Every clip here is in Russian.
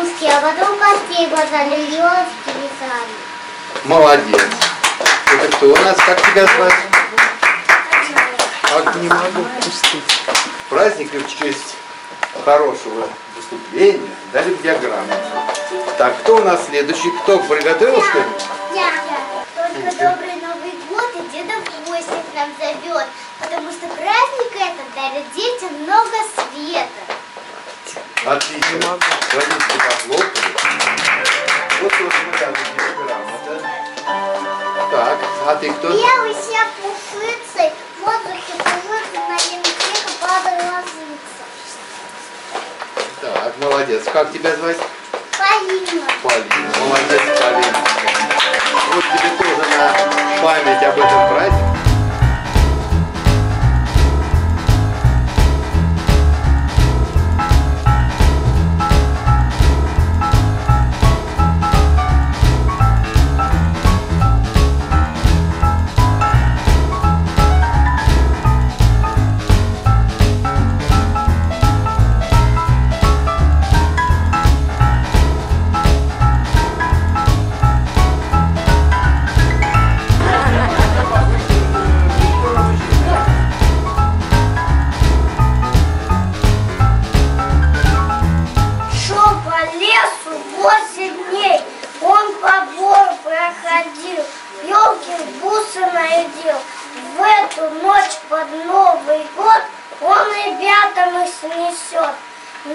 русский, а потом Костей Базалилевский писали. Молодец. Это кто у нас? Как тебя звать? А, не могу пустить. Праздник в честь хорошего выступления дали диаграмму. Так, кто у нас следующий? Кто приготовил, что ли? Я. Только добрый Новый год и Деда в гости к нам зовет, потому что праздник этот дарит детям много света. Отлично. Родители похлопали. Вот тоже мы там диаграмма, да? Так, а ты кто? Белый себя пушицей, в воздухе кружится, на ленте падает ложится. Так, молодец. Как тебя звать? Полина. Полина. Молодец, Полина. Вот тебе тоже на память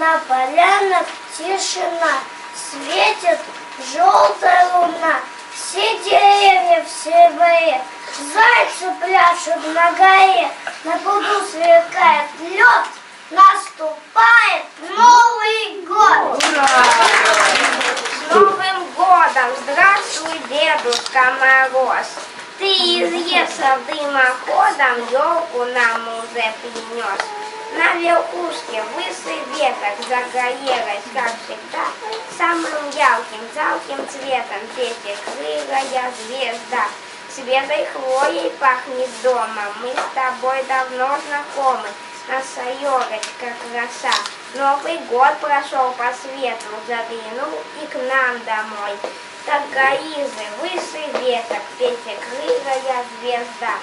На полянах тишина, светит желтая луна, все деревья в серебре, зайцы пляшут на горе, на пруду сверкает лед, наступает Новый год! С Новым годом! Здравствуй, Дедушка Мороз! Ты из леса дымоходом елку нам уже принес. На верхушке высый веток загорелась, как всегда, самым ярким, жалким цветом пятикрылая звезда. Свежей хвоей пахнет дома, мы с тобой давно знакомы, наша елочка краса. Новый год прошел по свету, заглянул и к нам домой. Так Гаизы, выше веток, пятикрылая звезда.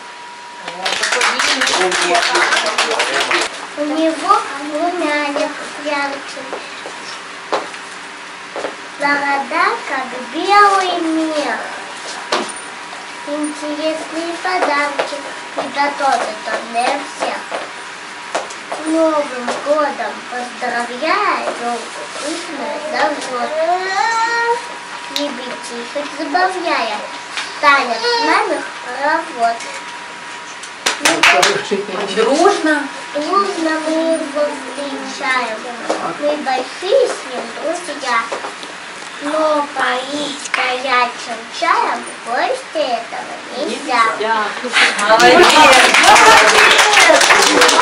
У него румянец яркий, Борода, как белый мех. Интересные подарки приготовит он для всех. С Новым годом поздравляю, елку пышную зовет. Ребятишек забавляя, станет с нами хоровод. Дружно. Дружно мы его встречаем. Мы большие с ним друзья. Но поить горячим чаем гости этого нельзя. На 3-4